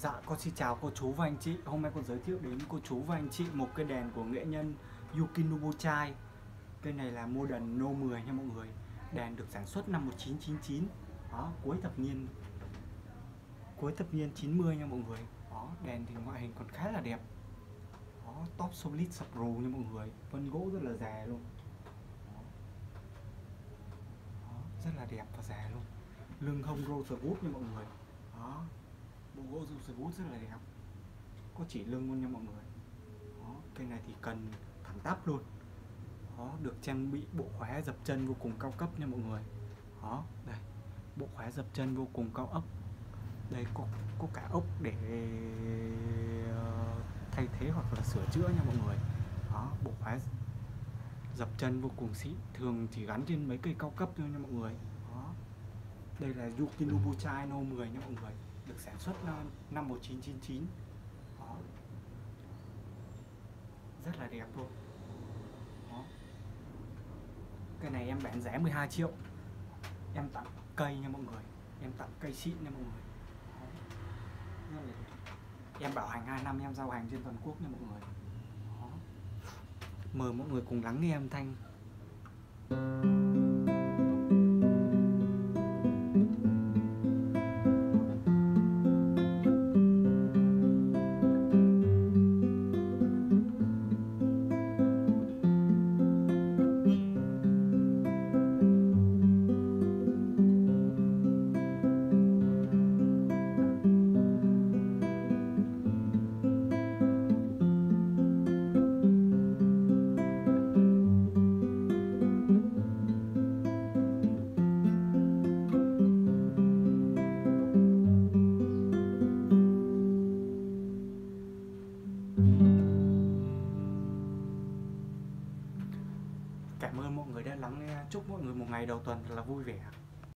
Dạ, con xin chào cô chú và anh chị. Hôm nay con giới thiệu đến cô chú và anh chị một cây đèn của nghệ nhân Yukinobu Chai. Cây này là Modern No 10 nha mọi người. Đèn được sản xuất năm 1999. Đó, cuối thập niên cuối thập niên 90 nha mọi người. Đó, đèn thì ngoại hình còn khá là đẹp. Đó, top solid sập rù nha mọi người. Vân gỗ rất là già luôn. Đó. Đó, rất là đẹp và già luôn. Lưng hông rosewood nha mọi người. Đó, bộ gỗ rosewood rất là đẹp. Có chỉ lưng luôn nha mọi người. Đó, cây này thì cần thẳng tắp luôn. Đó được trang bị bộ khóa dập chân vô cùng cao cấp nha mọi người. Đó đây bộ khóa dập chân vô cùng cao ốc. Đây có có cả ốc để ờ, thay thế hoặc là sửa chữa nha mọi người. Đó bộ khóa dập chân vô cùng xịn thường chỉ gắn trên mấy cây cao cấp thôi nha mọi người. Đó đây là Yukinobu Chai No 10 nha mọi người được sản xuất năm 1999 đó. rất là đẹp luôn đó. cái này em bán giá 12 triệu em tặng cây nha mọi người em tặng cây xịn nha mọi người đó. Em bảo hành 2 năm, em giao hàng trên toàn quốc nha mọi người đó. mời mọi người cùng lắng nghe âm thanh Thank you. Mọi người đã lắng nghe. Chúc mọi người một ngày đầu tuần thật là vui vẻ.